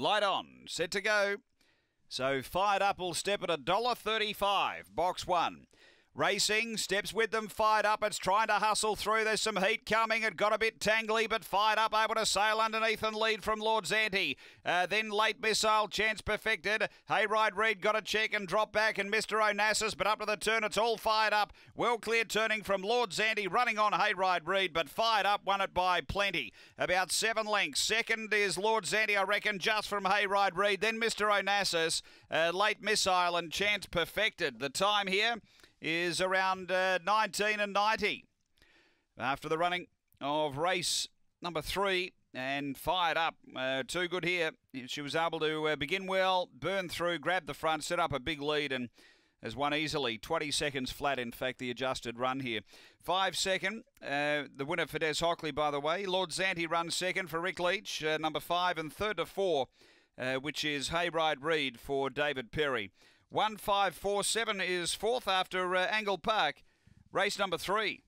Light on. Set to go. So fired up will step at a dollar thirty-five. Box one. Racing steps with them, fired up. It's trying to hustle through. There's some heat coming. It got a bit tangly, but fired up, able to sail underneath and lead from Lord Zanti. Uh, then late missile, chance perfected. Hayride Reed got a check and drop back, and Mr. Onassis, but up to the turn, it's all fired up. Well clear turning from Lord Zanti, running on Hayride Reed, but fired up, won it by plenty. About seven lengths. Second is Lord Zanti, I reckon, just from Hayride Reed. Then Mr. Onassis, uh, late missile and chance perfected. The time here is around uh, 19 and 90. After the running of race number three and fired up, uh, too good here. She was able to uh, begin well, burn through, grab the front, set up a big lead and has won easily. 20 seconds flat, in fact, the adjusted run here. Five second, uh, the winner for Des Hockley, by the way. Lord Zante runs second for Rick Leach, uh, number five, and third to four, uh, which is Hayride Reed for David Perry. 1547 is fourth after uh, Angle Park, race number three.